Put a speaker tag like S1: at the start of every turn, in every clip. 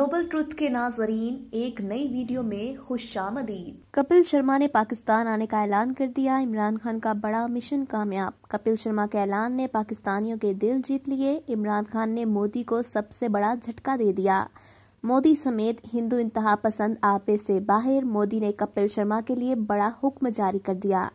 S1: Global truth के नाजरीन, एक नई वीडियो में खुश आमदीद
S2: कपिल शर्मा ने पाकिस्तान आने का ऐलान कर दिया। इमरान खान का बड़ा मिशन कामयाब। कपिल शर्मा के ऐलान ने पाकिस्तानियों के दिल जीत लिए। इमरान खान ने मोदी को सबसे बड़ा झटका दे दिया। मोदी समेत हिंदू इंतहा पसंद आपे से बाहर, मोदी ने कपिल शर्मा के लिए बड़ा हुक्म जारी कर दिया।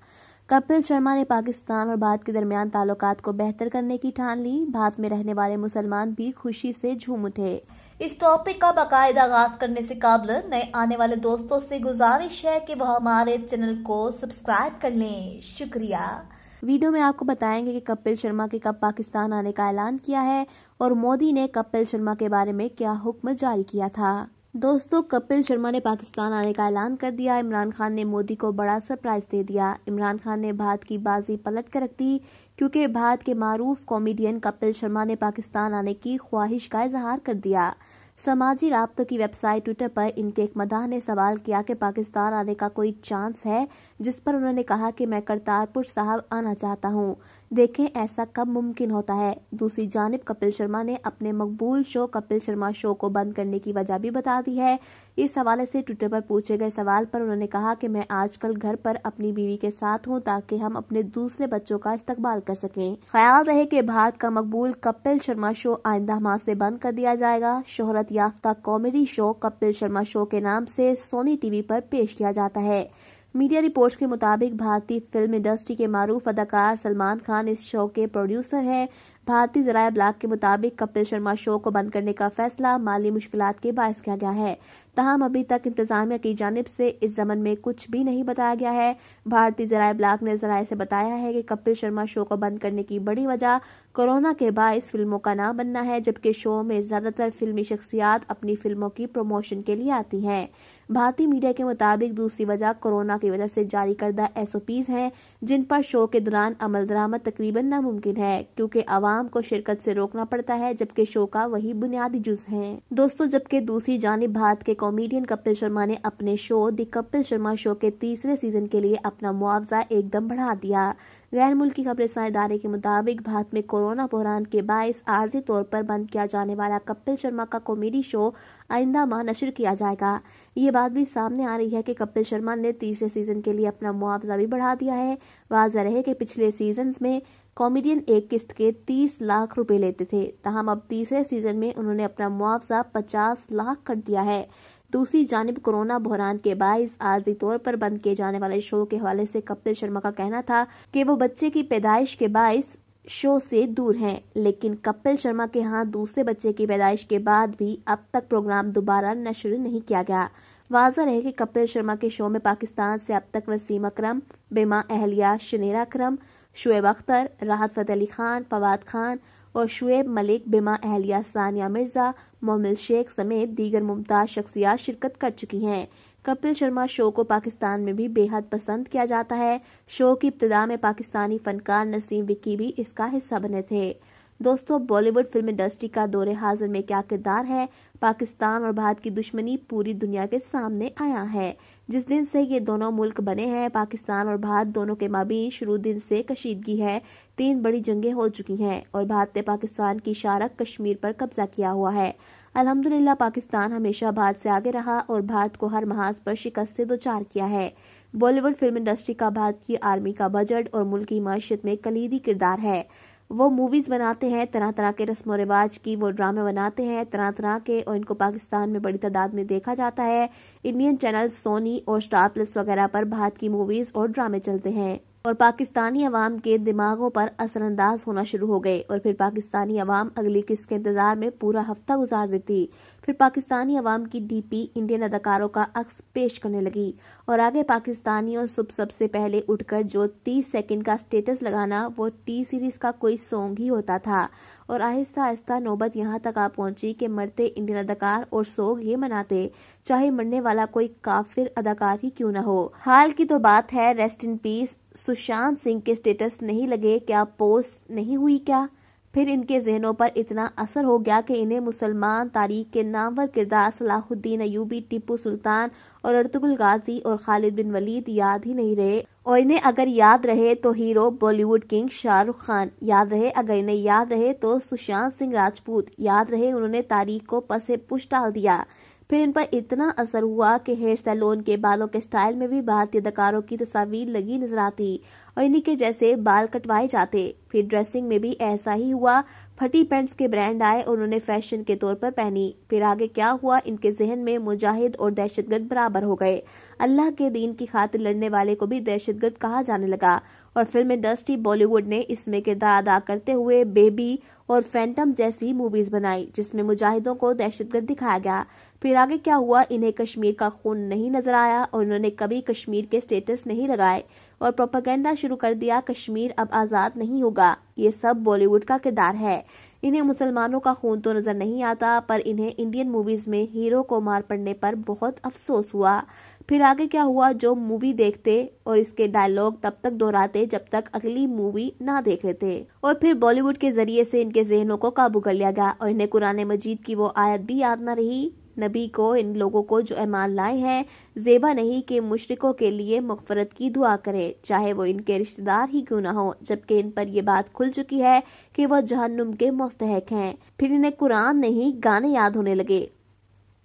S2: कपिल शर्मा ने पाकिस्तान और भारत के दरमियान ताल्लुकात को बेहतर करने की ठान ली। भारत में रहने वाले मुसलमान भी खुशी से झूम उठे।
S1: इस टॉपिक का बाकायदा आगाज़ करने से काबल नए आने वाले दोस्तों से गुजारिश है कि वह हमारे चैनल को सब्सक्राइब कर लें। शुक्रिया।
S2: वीडियो में आपको बताएँगे कि कपिल शर्मा के कब पाकिस्तान आने का ऐलान किया है और मोदी ने कपिल शर्मा के बारे में क्या हुक्म जारी किया था। दोस्तों, कपिल शर्मा ने पाकिस्तान आने का ऐलान कर दिया। इमरान खान ने मोदी को बड़ा सरप्राइज़ दे दिया। इमरान खान ने भारत की बाजी पलट कर रख दी, क्योंकि भारत के मारूफ कॉमेडियन कपिल शर्मा ने पाकिस्तान आने की ख्वाहिश का इजहार कर दिया। समाजी रबतों की वेबसाइट ट्विटर पर इनके एक मदाह ने सवाल किया कि पाकिस्तान आने का कोई चांस है, जिस पर उन्होंने कहा कि मैं करतारपुर साहब आना चाहता हूँ। देखें, ऐसा कब मुमकिन होता है। दूसरी जानब कपिल शर्मा ने अपने मकबूल शो कपिल शर्मा शो को बंद करने की वजह भी बता दी है। इस हवाले से ट्विटर पर पूछे गए सवाल पर उन्होंने कहा कि मैं आजकल घर पर अपनी बीवी के साथ हूँ ताकि हम अपने दूसरे बच्चों का इस्तेमाल कर सकें। ख्याल रहे कि भारत का मकबूल कपिल शर्मा शो आइंदा माह से बंद कर दिया जाएगा। शोहरत याफ्ता comedy show Kapil Sharma show के नाम से सोनी टीवी पर पेश किया जाता है। मीडिया रिपोर्ट्स के मुताबिक भारतीय फ़िल्म इंडस्ट्री के मरूफ अदाकार सलमान खान इस शो के प्रोड्यूसर हैं। भारतीय जराया ब्लॉक के मुताबिक कपिल शर्मा शो को बंद करने का फैसला, माली मुश्किल के बायस किया गया है। तहम अभी तक इंतजामिया की जानब से इस जमन में कुछ भी नहीं बताया गया है। भारतीय जराया ब्लॉक ने जराये से बताया है कि कपिल शर्मा शो को बंद करने की बड़ी वजह कोरोना के बायस फ़िल्मों का ना बनना है, जबकि शो में ज़्यादातर फिल्मी शख्सियात अपनी फ़िल्मों की प्रमोशन के लिए आती हैं। भारतीय मीडिया के मुताबिक दूसरी वजह कोरोना की वजह से जारी करदा एस ओ पीज है, जिन पर शो के दौरान अमल दरामद तकरीबन नामुमकिन है, क्योंकि आवाम को शिरकत से रोकना पड़ता है, जबकि शो का वही बुनियादी जुज है। दोस्तों, जबकि दूसरी जानब भारत के कॉमेडियन कपिल शर्मा ने अपने show the Kapil Sharma show के तीसरे सीज़न के लिए अपना मुआवजा एकदम बढ़ा दिया। गैर मुल्की खबरें इदारे के मुताबिक भारत में कोरोना बहरान के बायस आर्जी तौर पर बंद किया जाने वाला कपिल शर्मा का कॉमेडी शो आइंदा माह नशर किया जाएगा। ये बात भी सामने आ रही है कि कपिल शर्मा ने तीसरे सीज़न के लिए अपना मुआवजा भी बढ़ा दिया है। वाजह रहे कि पिछले सीज़न में कॉमेडियन एक किस्त के 30 लाख रुपए लेते थे। तहम अब तीसरे सीज़न में उन्होंने अपना मुआवजा 50 लाख कर दिया है। दूसरी जानब कोरोना बहरान के बायस आर्जी तौर पर बंद किए जाने वाले शो के हवाले से कपिल शर्मा का कहना था कि वो बच्चे की पैदाइश के बायस शो से दूर हैं, लेकिन कपिल शर्मा के यहाँ दूसरे बच्चे की पैदाइश के बाद भी अब तक प्रोग्राम दोबारा नशर नहीं किया गया। वाजह रहे कि कपिल शर्मा के शो में पाकिस्तान से अब तक वसीम अक्रम, बेमा अहलिया, शनेरा अक्रम, शुएब अख्तर, राहत फतेह अली खान, फवाद खान और शुएब मलिक, बिमा अहलिया, सानिया मिर्ज़ा मोमिल शेख समेत दीगर मुमताज़ शख्सियात शिरकत कर चुकी हैं। कपिल शर्मा शो को पाकिस्तान में भी बेहद पसंद किया जाता है। शो की इब्तदा में पाकिस्तानी फनकार नसीम विक्की भी इसका हिस्सा बने थे। दोस्तों बॉलीवुड फ़िल्म इंडस्ट्री का दौरे हाजिर में क्या किरदार है? पाकिस्तान और भारत की दुश्मनी पूरी दुनिया के सामने आया है। जिस दिन से ये दोनों मुल्क बने हैं, पाकिस्तान और भारत दोनों के माबी शुरू दिन से कशीदगी है। तीन बड़ी जंगें हो चुकी हैं और भारत ने पाकिस्तान की शारक कश्मीर पर कब्जा किया हुआ है। अल्हम्दुलिल्लाह, पाकिस्तान हमेशा भारत से आगे रहा और भारत को हर महाज पर शिकस्त से दो चार किया है। बॉलीवुड फ़िल्म इंडस्ट्री का भारत की आर्मी का बजट और मुल्क की मीशत में कलीदी किरदार है। वो मूवीज़ बनाते हैं तरह तरह के रस्म रिवाज की वो ड्रामे बनाते हैं तरह तरह के, और इनको पाकिस्तान में बड़ी तादाद में देखा जाता है। इंडियन चैनल सोनी और स्टार प्लस वगैरह पर भारत की मूवीज़ और ड्रामे चलते हैं। और पाकिस्तानी अवाम के दिमागों पर असरअंदाज होना शुरू हो गए और फिर पाकिस्तानी अवाम अगली किस्त के इंतज़ार में पूरा हफ़्ता गुजार देती। फिर पाकिस्तानी अवाम की डीपी इंडियन अदाकारों का अक्स पेश करने लगी और आगे पाकिस्तानियों सुब सबसे पहले उठकर जो 30 सेकंड का स्टेटस लगाना, वो टी सीरीज़ का कोई सॉन्ग ही होता था। और आहिस्ता आहिस्ता नौबत यहाँ तक आ पहुँची कि मरते इंडियन अदाकार और सोग ये मनाते, चाहे मरने वाला कोई काफिर अदाकार ही क्यों न हो। हाल की तो बात है rest in peace Sushant Singh के स्टेटस नहीं लगे, क्या पोस्ट नहीं हुई क्या? फिर इनके जहनों पर इतना असर हो गया कि इन्हें मुसलमान तारीख के नामवर किरदार सलाहुद्दीन अयूबी टिप्पू सुल्तान और अर्तुगुल गाजी और खालिद बिन वलीद याद ही नहीं रहे। और इन्हें अगर याद रहे तो hero Bollywood king Shahrukh Khan. याद रहे, अगर इन्हें याद रहे तो सुशांत सिंह राजपूत। याद रहे, उन्होंने तारीख को पसे पुश डाल दिया। फिर इन पर इतना असर हुआ कि हेयर सैलून के बालों के स्टाइल में भी भारतीय अदाकारों की तस्वीर लगी नज़र आती और इन्हीं के जैसे बाल कटवाए जाते। फिर ड्रेसिंग में भी ऐसा ही हुआ। फटी पैंट्स के ब्रांड आए और उन्होंने फ़ैशन के तौर पर पहनी। फिर आगे क्या हुआ? इनके जहन में मुजाहिद और दहशतगर्द बराबर हो गए। अल्लाह के दीन की खातिर लड़ने वाले को भी दहशतगर्द कहा जाने लगा। और फ़िल्म इंडस्ट्री बॉलीवुड ने इसमें किरदार अदा करते हुए बेबी और फैंटम जैसी मूवीज़ बनाई, जिसमें मुजाहिदों को दहशतगर्द दिखाया गया। फिर आगे क्या हुआ? इन्हें कश्मीर का खून नहीं नज़र आया और उन्होंने कभी कश्मीर के स्टेटस नहीं लगाए और प्रोपागेंडा शुरू कर दिया, कश्मीर अब आज़ाद नहीं होगा। ये सब बॉलीवुड का किरदार है। इन्हें मुसलमानों का खून तो नज़र नहीं आता, पर इन्हें इंडियन मूवीज़ में हीरो को मार पड़ने पर बहुत अफसोस हुआ। फिर आगे क्या हुआ? जो मूवी देखते और इसके डायलॉग तब तक दोहराते जब तक अगली मूवी ना देख लेते। और फिर बॉलीवुड के ज़रिए से जहनों को काबू कर लिया गया और इन्हें कुरान मजीद की वो आयत भी याद न रही। नबी को, इन लोगों को जो ईमान लाए हैं, जेबा नहीं कि मुशरकों के लिए मगफरत की दुआ करे, चाहे वो इनके रिश्तेदार ही क्यों ना हो, जबकि इन पर यह बात खुल चुकी है कि वह जहन्नुम के मुस्तक हैं। फिर इन्हें कुरान नहीं, गाने याद होने लगे।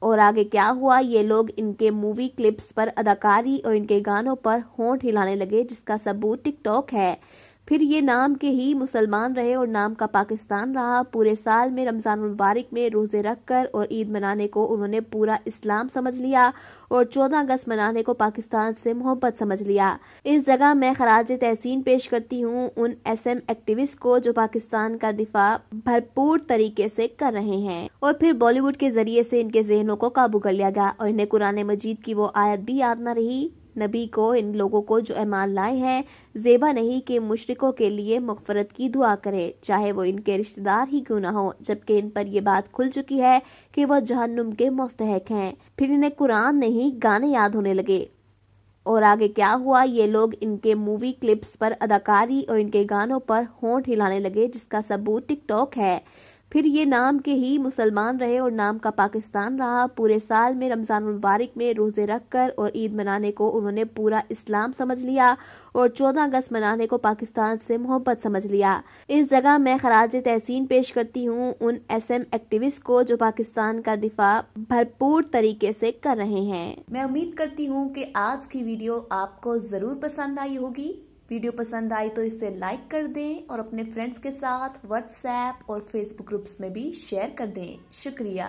S2: और आगे क्या हुआ? ये लोग इनके मूवी क्लिप्स पर अदाकारी और इनके गानों पर होंठ हिलाने लगे, जिसका सबूत टिकटॉक है। फिर ये नाम के ही मुसलमान रहे और नाम का पाकिस्तान रहा। पूरे साल में रमज़ान मुबारक में रोज़े रख कर और ईद मनाने को उन्होंने पूरा इस्लाम समझ लिया और 14 अगस्त मनाने को पाकिस्तान से मोहब्बत समझ लिया। इस जगह मैं खराज तहसीन पेश करती हूँ उन एस एम एक्टिविस्ट को जो पाकिस्तान का दिफा भरपूर तरीके से कर रहे हैं और फिर बॉलीवुड के ज़रिए से इनके जहनों को काबू कर लिया गया और इन्हें कुरान मजीद की वो आयत भी याद न रही। नबी को, इन लोगों को जो ईमान लाए हैं, जेबा नहीं कि मुशरकों के लिए मगफरत की दुआ करे। चाहे वो इनके रिश्तेदार ही क्यों ना हो, जबकि इन पर यह बात खुल चुकी है कि वह जहन्नुम के मुस्तक हैं। फिर इन्हें कुरान नहीं, गाने याद होने लगे। और आगे क्या हुआ? ये लोग इनके मूवी क्लिप्स पर अदाकारी और इनके गानों पर होंठ हिलाने लगे, जिसका सबूत टिकटॉक है। फिर ये नाम के ही मुसलमान रहे और नाम का पाकिस्तान रहा। पूरे साल में रमज़ान मुबारक में रोज़े रख कर और ईद मनाने को उन्होंने पूरा इस्लाम समझ लिया और 14 अगस्त मनाने को पाकिस्तान से मोहब्बत समझ लिया। इस जगह मैं खराज तहसीन पेश करती हूँ उन एस एम एक्टिविस्ट को जो पाकिस्तान का दिफा भरपूर तरीके से कर रहे हैं।
S1: मैं उम्मीद करती हूँ कि आज की वीडियो आपको ज़रूर पसंद आई होगी। वीडियो पसंद आई तो इसे लाइक कर दें और अपने फ्रेंड्स के साथ व्हाट्सएप और फेसबुक ग्रुप्स में भी शेयर कर दें। शुक्रिया।